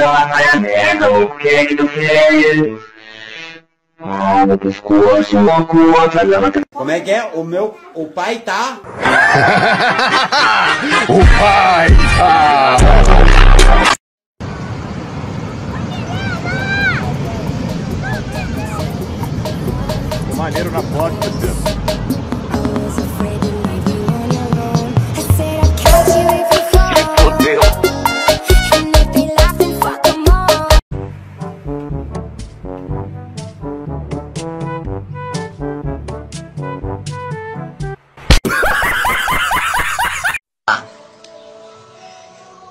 vai a merda, o que é que tu fez? Ah, meu pescoço, loucura, ela Como é que é? O meu, o pai tá... o pai tá... Maneiro na porta,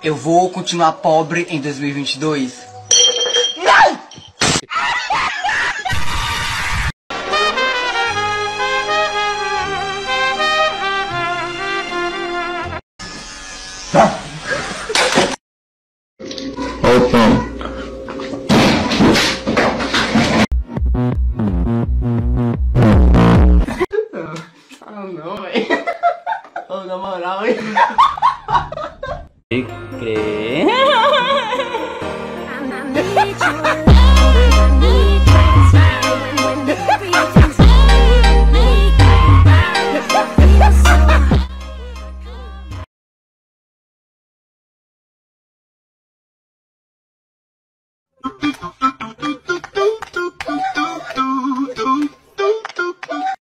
Eu vou continuar pobre em 2022? Não! Opa. Crê.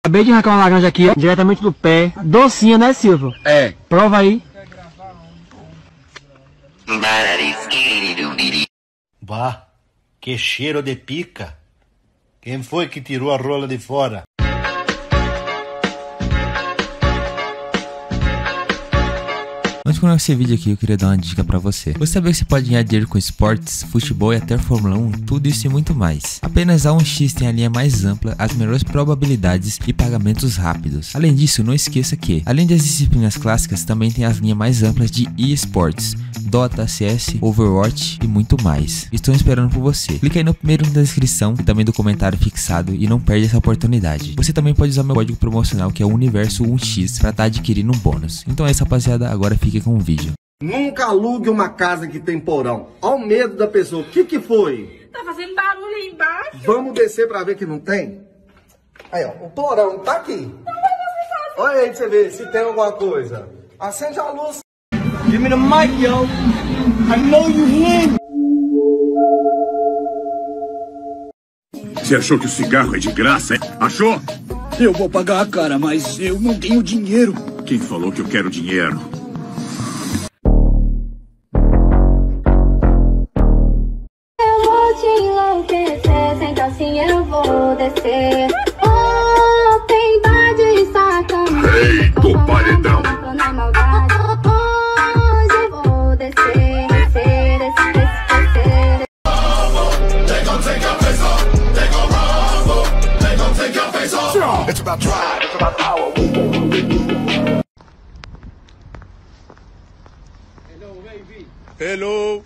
Acabei de arrancar uma laranja aqui, ó, diretamente do pé. Docinha, né, Silvio? É. Prova aí. Bah, que cheiro de pica. Quem foi que tirou a rola de fora? Continuar esse vídeo aqui, eu queria dar uma dica pra você. Você sabia que você pode ganhar dinheiro com esportes, futebol e até Fórmula 1? Tudo isso e muito mais. Apenas a 1x tem a linha mais ampla, as melhores probabilidades e pagamentos rápidos. Além disso, não esqueça que, além das disciplinas clássicas, também tem as linhas mais amplas de eSports, Dota, CS, Overwatch e muito mais. Estou esperando por você. Clique aí no primeiro da descrição e também do comentário fixado e não perde essa oportunidade. Você também pode usar meu código promocional que é Universo 1x para estar adquirindo um bônus. Então é isso rapaziada, agora fique com o vídeo. Nunca alugue uma casa que tem porão. Olha o medo da pessoa. O que que foi? Tá fazendo barulho aí embaixo. Vamos descer pra ver que não tem? Aí, ó. O porão tá aqui. Olha aí pra você ver se tem alguma coisa. Acende a luz. Give me the mic, yo. I know you hear. Você achou que o cigarro é de graça, hein? Achou? Eu vou pagar, cara, mas eu não tenho dinheiro. Quem falou que eu quero dinheiro? Te enlouquecer, sendo assim eu vou descer. Oh, tem de sacanagem. Eita, paredão. Na maldade. Hoje eu vou descer, descer, descer, descer. It's about drive, it's about power. Hello.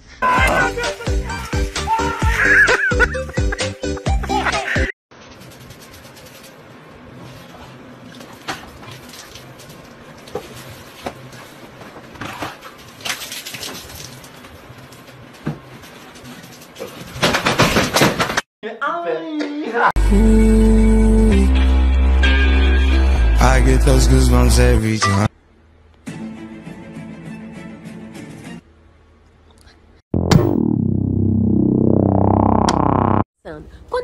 I get those goosebumps every time.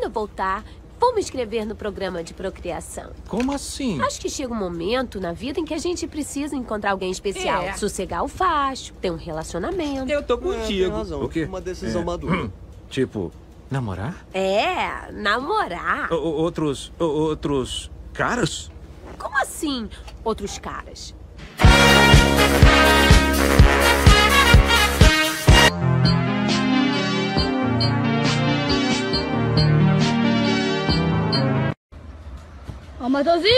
Eu voltar, vou me inscrever no programa de procriação. Como assim? Acho que chega um momento na vida em que a gente precisa encontrar alguém especial. É. Sossegar o facho, ter um relacionamento. Eu tô contigo. razão. O quê? Uma decisão É. madura. Tipo, namorar? É, namorar. O- outros. outros. caras? Como assim, outros caras? Ó o Mateuzinho!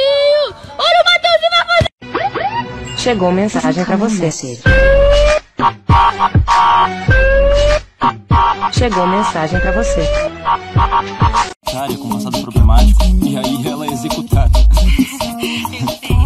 Olha o Mateuzinho vai fazer! Chegou mensagem pra você. Chegou mensagem pra você. Área com passado problemático e aí ela é executada.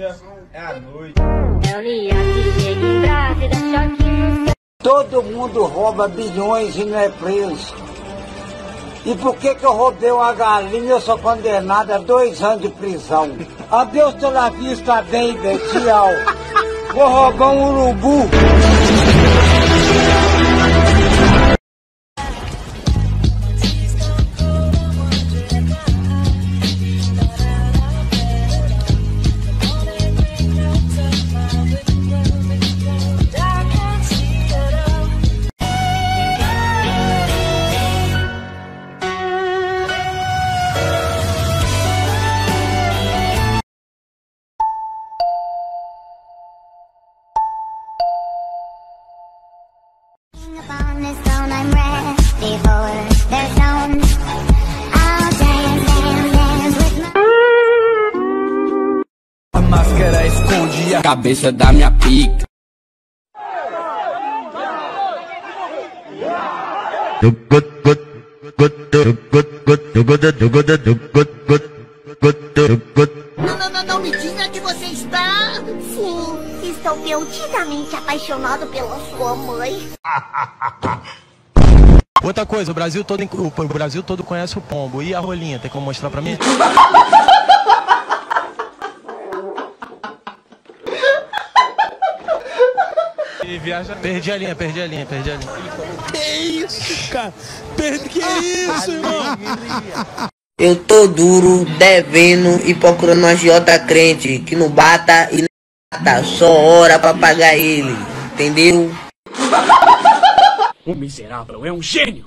dia é a noite. Todo mundo rouba bilhões e não é preso. E por que, que eu roubei uma galinha? Eu sou condenado a dois anos de prisão. Adeus, pela vista, baby. Tchau. Vou roubar um urubu. Cabeça da minha pica. Não, não, não, não me diga que você está. Sim, estou perdidamente apaixonado pela sua mãe. Outra coisa, o Brasil todo, o Brasil todo conhece o pombo. E a rolinha, tem como mostrar pra mim? Viaja. Perdi a linha, perdi a linha, perdi a linha. Que isso, cara? Perdi, que isso, irmão? Eu tô duro, devendo e procurando um agiota crente que não bata e nem mata, só hora pra pagar ele, entendeu? O miserável é um gênio.